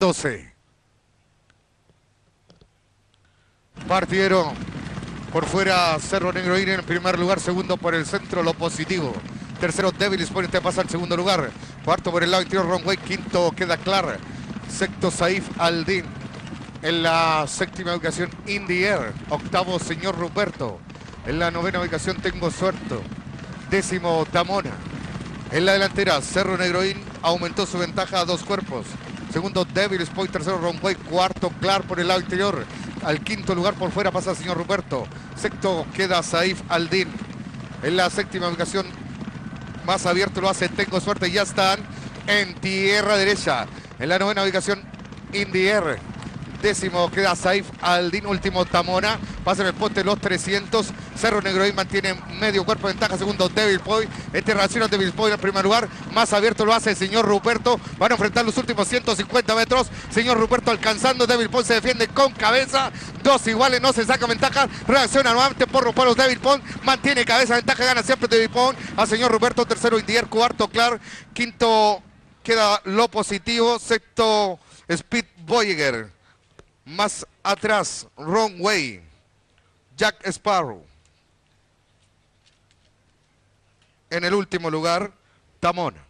12. Partieron por fuera Cerro Negro Ir en primer lugar, segundo por el centro, lo positivo. Tercero, Devil Sport, este pasa al segundo lugar. Cuarto por el lado interior, Ronway. Quinto queda Clar. Sexto, Saif Aldin. En la séptima ubicación, Indie Air. Octavo, señor Ruperto. En la novena ubicación, Tengo Suerte. Décimo, Tamona. En la delantera, Cerro Negroín aumentó su ventaja a dos cuerpos. Segundo, Devil Spoy. Tercero, Ronway. Cuarto, Clar por el lado interior. Al quinto lugar por fuera pasa el señor Ruperto. Sexto queda Saif Aldin. En la séptima ubicación, más abierto lo hace Tengo Suerte. Ya están en tierra derecha. En la novena ubicación, Indier. Décimo queda Saif Aldin. Último Tamona. Pasa en el poste los 300. Cerro Negro y mantiene medio cuerpo de ventaja. Segundo, Devil Boy. Este reacciona Devil Boy en primer lugar. Más abierto lo hace el señor Ruperto. Van a enfrentar los últimos 150 metros. Señor Ruperto alcanzando. Devil Boy se defiende con cabeza. Dos iguales, no se saca ventaja. Reacciona nuevamente por los Devil Boy. Mantiene cabeza, ventaja, gana siempre Devil Boy. Al señor Ruperto. Tercero, Indier. Cuarto, Clark. Quinto, queda lo positivo. Sexto, Speed Voyager. Más atrás, Wrong Way. Jack Sparrow. En el último lugar, Tamona.